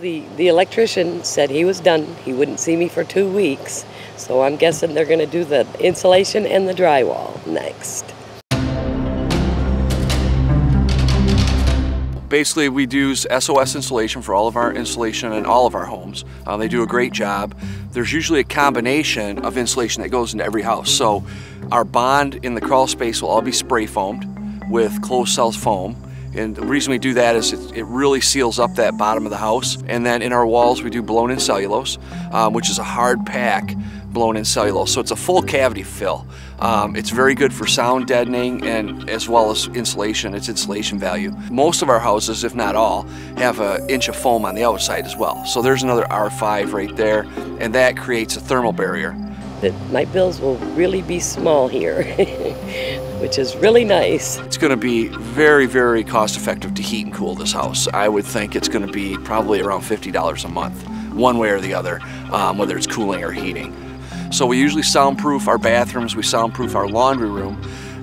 The, the electrician said he was done. He wouldn't see me for two weeks. So I'm guessing they're going to do the insulation and the drywall next. Basically, we do use SOS Insulation for all of our insulation in all of our homes. Uh, they do a great job. There's usually a combination of insulation that goes into every house. So our bond in the crawl space will all be spray foamed with closed cell foam. And the reason we do that is it, it, really seals up that bottom of the house. And then in our walls, we do blown in cellulose, um, which is a hard pack blown in cellulose. So it's a full cavity fill. Um, it's very good for sound deadening and as well as insulation, its insulation value. Most of our houses, if not all, have an inch of foam on the outside as well. So there's another R5 right there, and that creates a thermal barrier. That my bills will really be small here, which is really nice. It's going to be very, very cost effective to heat and cool this house. I would think it's going to be probably around $50 a month, one way or the other, um, whether it's cooling or heating. So we usually soundproof our bathrooms, we soundproof our laundry room,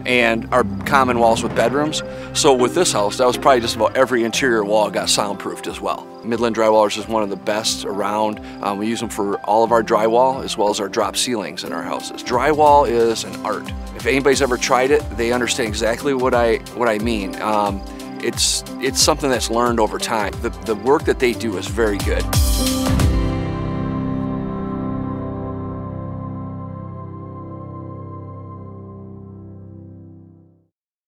and our common walls with bedrooms. So with this house, that was probably just about every interior wall got soundproofed as well. Midland Drywallers is one of the best around. Um, we use them for all of our drywall as well as our drop ceilings in our houses. Drywall is an art. If anybody's ever tried it, they understand exactly what I what I mean. Um, it's it's something that's learned over time. The, the work that they do is very good.